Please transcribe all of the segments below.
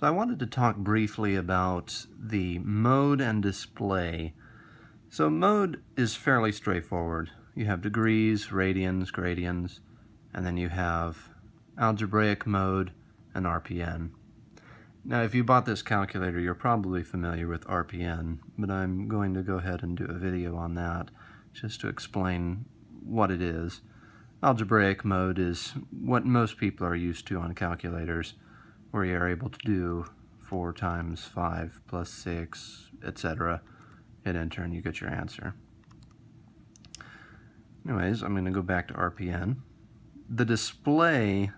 So I wanted to talk briefly about the mode and display. So mode is fairly straightforward. You have degrees, radians, gradians, and then you have algebraic mode and RPN. Now if you bought this calculator you're probably familiar with RPN, but I'm going to go ahead and do a video on that just to explain what it is. Algebraic mode is what most people are used to on calculators where you're able to do 4 times 5 plus 6, etc. Hit enter and you get your answer. Anyways, I'm going to go back to RPN. The display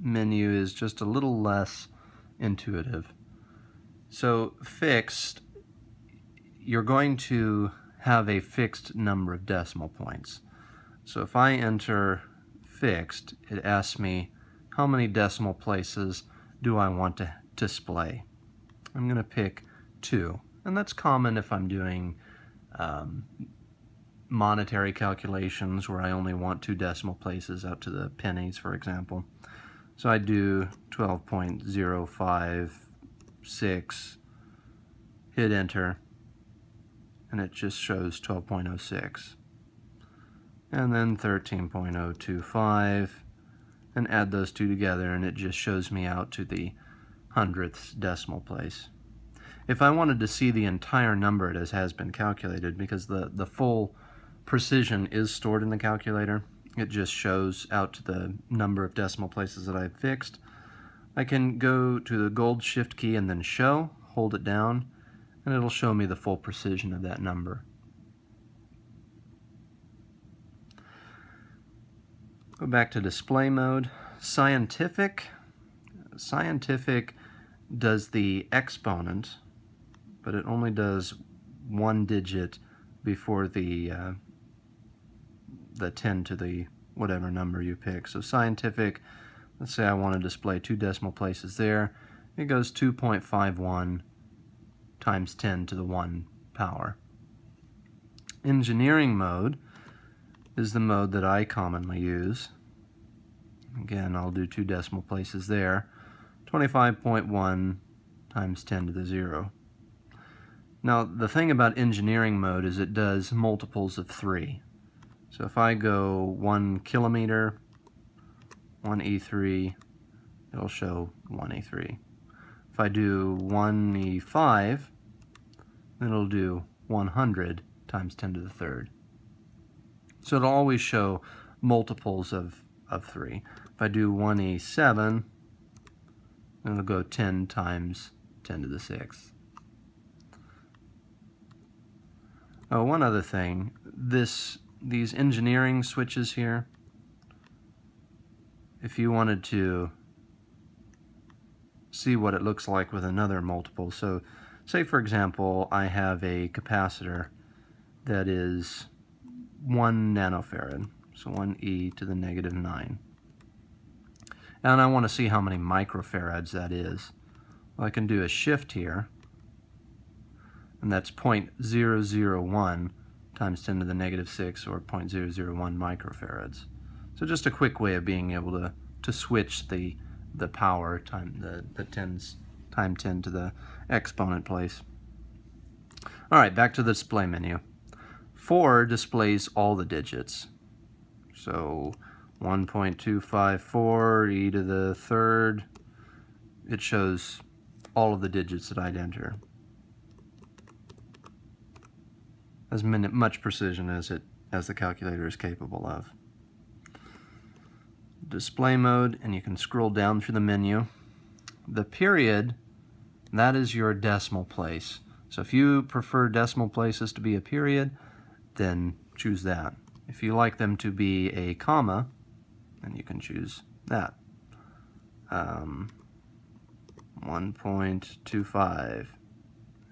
menu is just a little less intuitive. So fixed, you're going to have a fixed number of decimal points. So if I enter fixed, it asks me how many decimal places do I want to display? I'm going to pick 2. And that's common if I'm doing um, monetary calculations where I only want two decimal places out to the pennies, for example. So I do 12.056, hit enter, and it just shows 12.06. And then 13.025, and add those two together and it just shows me out to the hundredths decimal place. If I wanted to see the entire number it has been calculated because the, the full precision is stored in the calculator, it just shows out to the number of decimal places that I've fixed. I can go to the gold shift key and then show, hold it down, and it'll show me the full precision of that number. Go back to display mode. Scientific. Scientific does the exponent, but it only does one digit before the uh, the 10 to the whatever number you pick. So scientific, let's say I want to display two decimal places there. It goes 2.51 times 10 to the 1 power. Engineering mode is the mode that I commonly use. Again, I'll do two decimal places there. 25.1 times 10 to the 0. Now, the thing about engineering mode is it does multiples of 3. So if I go 1 kilometer, 1 E3, it'll show 1 E3. If I do 1 E5, then it'll do 100 times 10 to the third. So it'll always show multiples of, of 3. If I do 1e7, it'll go 10 times 10 to the 6th. Oh, one other thing. This These engineering switches here, if you wanted to see what it looks like with another multiple, so say for example I have a capacitor that is 1 nanofarad, so 1 e to the negative 9. And I want to see how many microfarads that is. Well, I can do a shift here, and that's 0.001 times 10 to the negative 6, or 0.001 microfarads. So just a quick way of being able to, to switch the, the power time the, the tens time 10 to the exponent place. All right, back to the display menu. 4 displays all the digits. So 1.254 e to the third, it shows all of the digits that I'd enter. As much precision as it as the calculator is capable of. Display mode, and you can scroll down through the menu. The period, that is your decimal place. So if you prefer decimal places to be a period, then choose that. If you like them to be a comma, then you can choose that. Um, 1.25,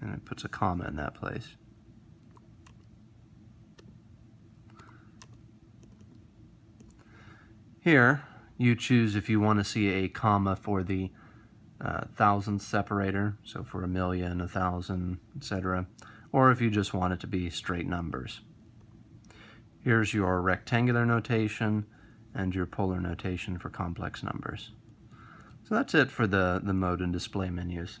and it puts a comma in that place. Here, you choose if you want to see a comma for the uh, thousandth separator, so for a million, a thousand, etc., or if you just want it to be straight numbers. Here's your rectangular notation and your polar notation for complex numbers. So that's it for the, the mode and display menus.